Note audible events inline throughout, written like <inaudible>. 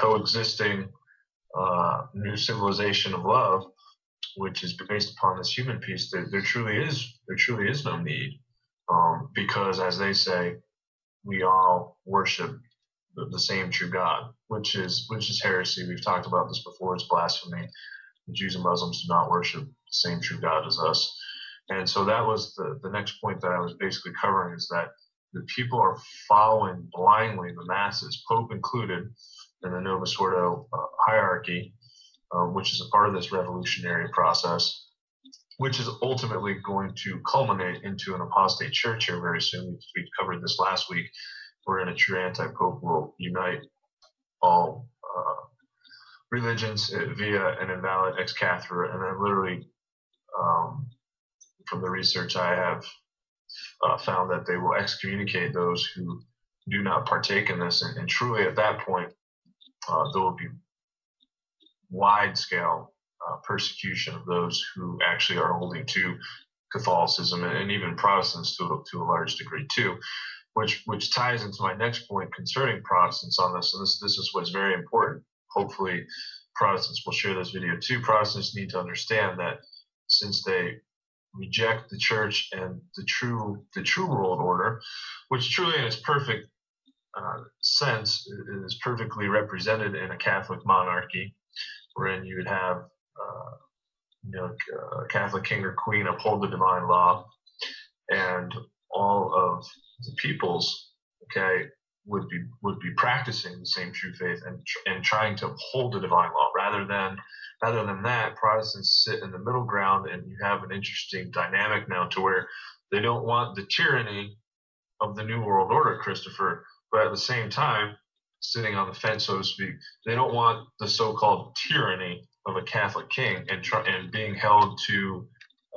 coexisting uh, new civilization of love, which is based upon this human peace, there, there truly is there truly is no need, um, because as they say, we all worship the, the, same true God, which is which is heresy. We've talked about this before. It's blasphemy. The Jews and Muslims do not worship the same true God as us. And so that was the, the next point that I was basically covering is that the people are following blindly the masses, Pope included, in the Novus Ordo uh, hierarchy, uh, which is a part of this revolutionary process, which is ultimately going to culminate into an apostate church here very soon. We covered this last week, We're in a true anti-pope will unite all uh, religions via an invalid ex cathedra, and then literally, um, from the research I have uh, found that they will excommunicate those who do not partake in this. And, and truly, at that point, uh, there will be wide scale uh, persecution of those who actually are holding to Catholicism and, and even Protestants to, to a large degree too. Which, which ties into my next point concerning Protestants on this, and this this is what's very important. Hopefully, Protestants will share this video too. Protestants need to understand that since they reject the church and the true the true world order, which truly in its perfect uh, sense is perfectly represented in a Catholic monarchy, wherein you would have uh, you know a Catholic king or queen uphold the divine law, and all of the peoples, okay, would be would be practicing the same true faith and and trying to uphold the divine law. Rather than rather than that protestants sit in the middle ground and you have an interesting dynamic now to where they don't want the tyranny of the new world order christopher but at the same time sitting on the fence so to speak they don't want the so-called tyranny of a catholic king and try, and being held to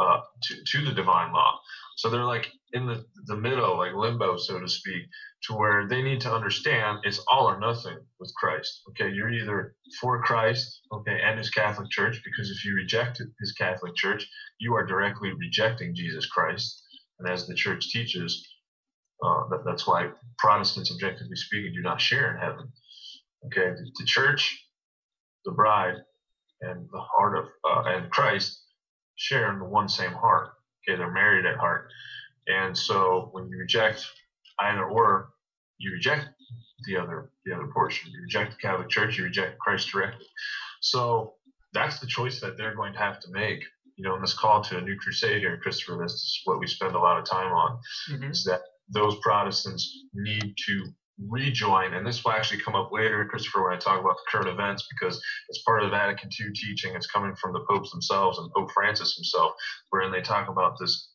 uh, to, to the divine law so they're like in the, the middle, like limbo, so to speak, to where they need to understand it's all or nothing with Christ. Okay, you're either for Christ, okay, and his Catholic Church, because if you reject his Catholic Church, you are directly rejecting Jesus Christ. And as the church teaches, uh, that, that's why Protestants, objectively speaking, do not share in heaven. Okay, the, the church, the bride, and the heart of uh, and Christ share in the one same heart. Okay, they're married at heart. And so when you reject either or, you reject the other the other portion. You reject the Catholic Church, you reject Christ directly. So that's the choice that they're going to have to make. You know, in this call to a new crusade here, Christopher, this is what we spend a lot of time on, mm-hmm. is that those Protestants need to rejoin, and this will actually come up later, Christopher, when I talk about the current events, because it's part of the Vatican II teaching. It's coming from the popes themselves and Pope Francis himself, wherein they talk about this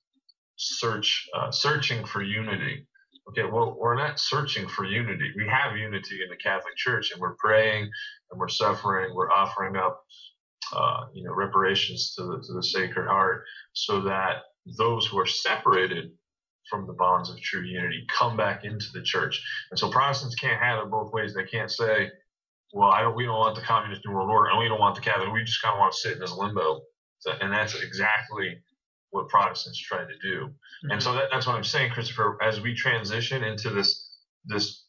search, uh, searching for unity. Okay, well, we're not searching for unity. We have unity in the Catholic Church, and we're praying, and we're suffering, we're offering up, uh, you know, reparations to the to the Sacred Heart, so that those who are separated from the bonds of true unity come back into the church. And so Protestants can't have it both ways. They can't say, well, I don't, we don't want the communist new world order and we don't want the Catholic. We just kind of want to sit in this limbo. So, and that's exactly what Protestants try to do. Mm-hmm. And so that, that's what I'm saying, Christopher, as we transition into this, this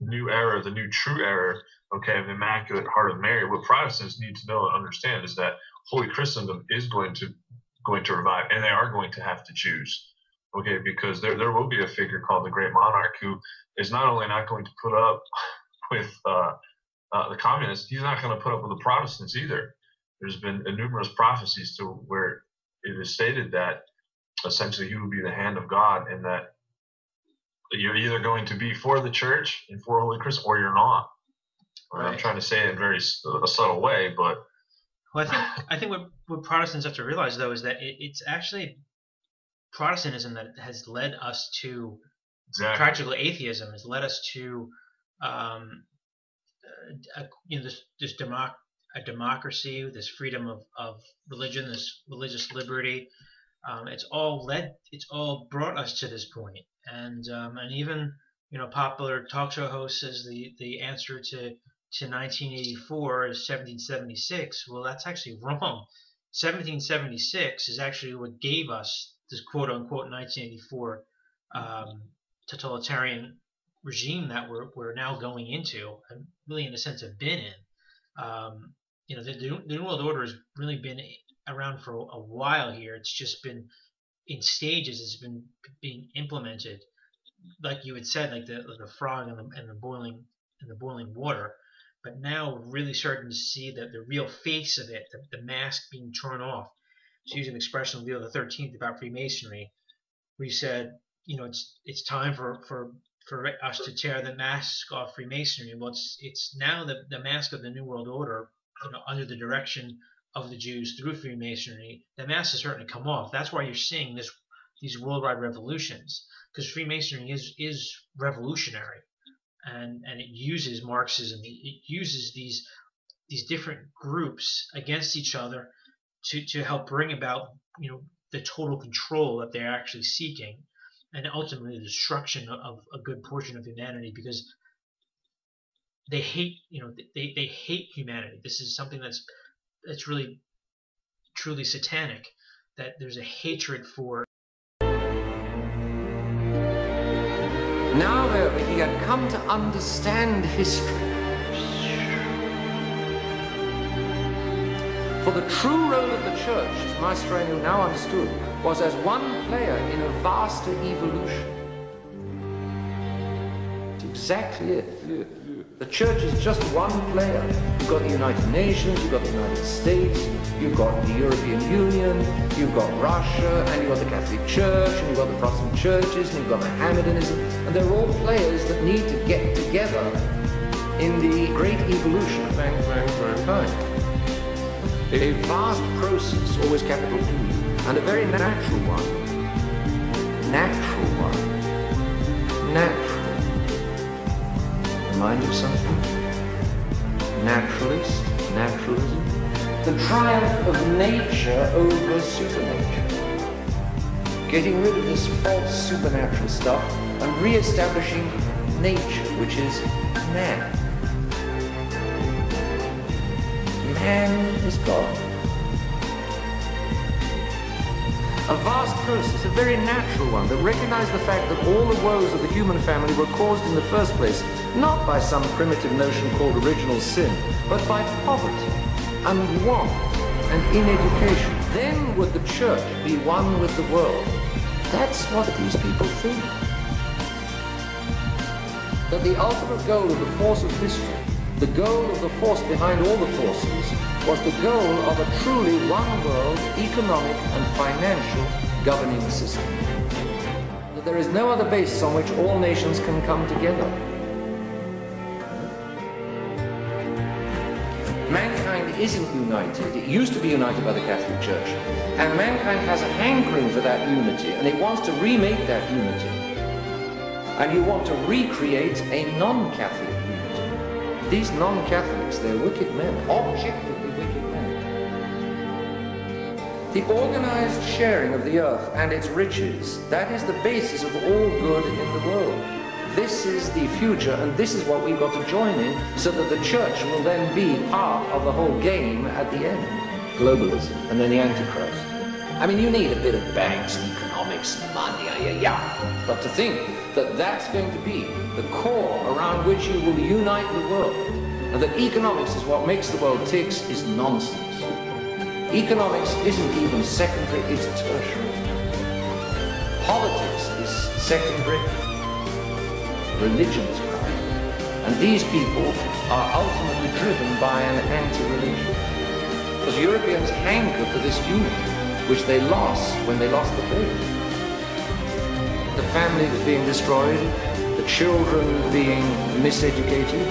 new era, the new true era, okay, of the Immaculate Heart of Mary, what Protestants need to know and understand is that Holy Christendom is going to, going to revive and they are going to have to choose okay, because there, there will be a figure called the Great Monarch who is not only not going to put up <laughs> with uh, uh, the communists, he's not going to put up with the Protestants either. There's been numerous prophecies to where it is stated that essentially he will be the hand of God and that you're either going to be for the church and for Holy Christ or you're not. Right. I'm trying to say it in very a subtle way, but well, I think I think what, what Protestants have to realize though is that it, it's actually Protestantism that has led us to exactly. practical atheism has led us to um, a, you know this this democ- a democracy, this freedom of, of religion, this religious liberty. Um, it's all led, it's all brought us to this point, and um, and even you know popular talk show host says the the answer to to 1984 is 1776. Well, that's actually wrong. 1776 is actually what gave us this quote unquote 1984 um, totalitarian regime that we're, we're now going into. And really, in a sense, have been in. Um, you know, the, the, New World Order has really been around for a, while here. It's just been in stages. It's been being implemented, like you had said, like the the frog and the, and the boiling and the boiling water. But now we're really starting to see that the real face of it, the, the mask being torn off. To use an expression of Leo the Thirteenth about Freemasonry, we said, you know, it's it's time for for for us to tear the mask off Freemasonry. Well, it's it's now the the mask of the New World Order, you know, under the direction of the Jews through Freemasonry, the mask is starting to come off. That's why you're seeing this these worldwide revolutions because Freemasonry is is revolutionary, and and it uses Marxism. It uses these these different groups against each other to to help bring about you know the total control that they're actually seeking, and ultimately the destruction of a good portion of humanity because they hate you know they, they hate humanity. This is something that's that's really truly satanic. That there's a hatred for. Now, however, he had come to understand history. For the true role of the church, as Maestro now understood, was as one player in a vaster evolution. It's exactly it. The church is just one player. You've got the United Nations, you've got the United States, you've got the European Union, you've got Russia, and you've got the Catholic Church, and you've got the Protestant churches, and you've got Mohammedanism, and they're all players that need to get together in the great evolution of mankind. A vast process, always capital P, and a very natural one. Natural one. Natural remind of something? Naturalist, naturalism, the triumph of nature over supernature. Getting rid of this false supernatural stuff and re-establishing nature, which is man. Man is God. A vast process, a very natural one, that recognized the fact that all the woes of the human family were caused in the first place not by some primitive notion called original sin, but by poverty and want and ineducation. Then would the church be one with the world. That's what these people think. That the ultimate goal of the force of history, the goal of the force behind all the forces, was the goal of a truly one world economic and financial governing system. That there is no other basis on which all nations can come together. Mankind isn't united. It used to be united by the Catholic Church. And mankind has a hankering for that unity, and it wants to remake that unity. And you want to recreate a non-Catholic unity. These non-Catholics, they're wicked men, objectively. The organized sharing of the earth and its riches, that is the basis of all good in the world. This is the future, and this is what we've got to join in so that the church will then be part of the whole game at the end. Globalism, and then the Antichrist. I mean, you need a bit of banks and economics and money, yeah, yeah. But to think that that's going to be the core around which you will unite the world, and that economics is what makes the world tick, is nonsense. Economics isn't even secondary, it's tertiary. Politics is secondary, religion is crime. And these people are ultimately driven by an anti-religion. Because Europeans hanker for this unity, which they lost when they lost the faith. The family was being destroyed, the children being miseducated,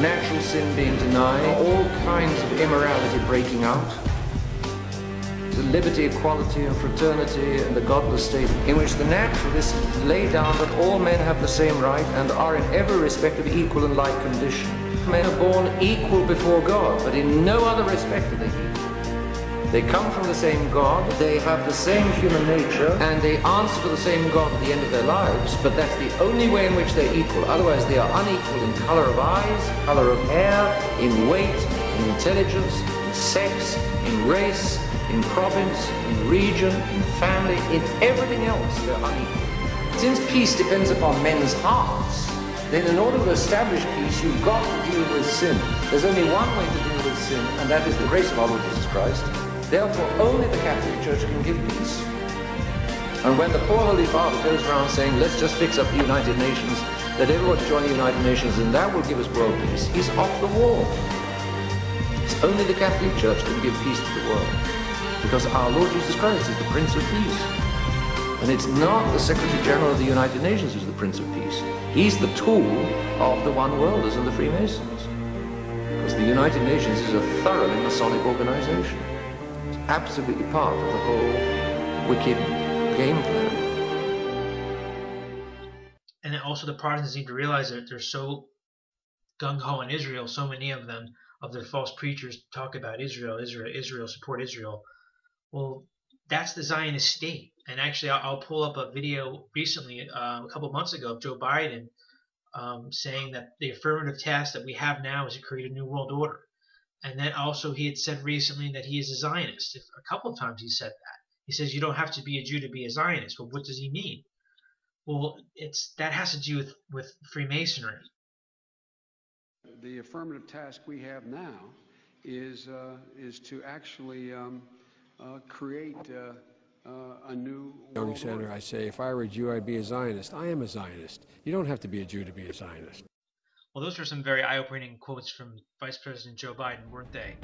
natural sin being denied, all kinds of immorality breaking out the liberty, equality, and fraternity and the godless state, in which the naturalists lay down that all men have the same right and are in every respect of equal and like condition. Men are born equal before God, but in no other respect are they equal. They come from the same God, they have the same human nature, and they answer to the same God at the end of their lives, but that's the only way in which they're equal. Otherwise, they are unequal in color of eyes, color of hair, in weight, in intelligence, in sex, in race, in province, in region, in family, in everything else, they're unequal. Since peace depends upon men's hearts, then in order to establish peace, you've got to deal with sin. There's only one way to deal with sin, and that is the grace of our Lord Jesus Christ. Therefore, only the Catholic Church can give peace. And when the poor Holy Father goes around saying, let's just fix up the United Nations, let everybody join the United Nations, and that will give us world peace, he's off the wall. It's only the Catholic Church can give peace to the world. Because our Lord Jesus Christ is the Prince of Peace. And it's not the Secretary General of the United Nations who's the Prince of Peace. He's the tool of the One Worlders and the Freemasons. Because the United Nations is a thoroughly Masonic organization. It's absolutely part of the whole wicked game plan. And also the Protestants need to realize that they're so gung-ho in Israel, so many of them, of their false preachers talk about Israel, Israel, Israel, support Israel. Well, that's the Zionist state. And actually, I'll, pull up a video recently, uh, a couple months ago, of Joe Biden um, saying that the affirmative task that we have now is to create a new world order. And then also, he had said recently that he is a Zionist. A couple of times he said that. He says you don't have to be a Jew to be a Zionist. Well, what does he mean? Well, it's that has to do with, with Freemasonry. The affirmative task we have now is uh, is to actually um, create uh, uh, a new. Young Senator, I say, if I were a Jew, I'd be a Zionist. I am a Zionist. You don't have to be a Jew to be a Zionist. Well, those were some very eye-opening quotes from Vice President Joe Biden, weren't they?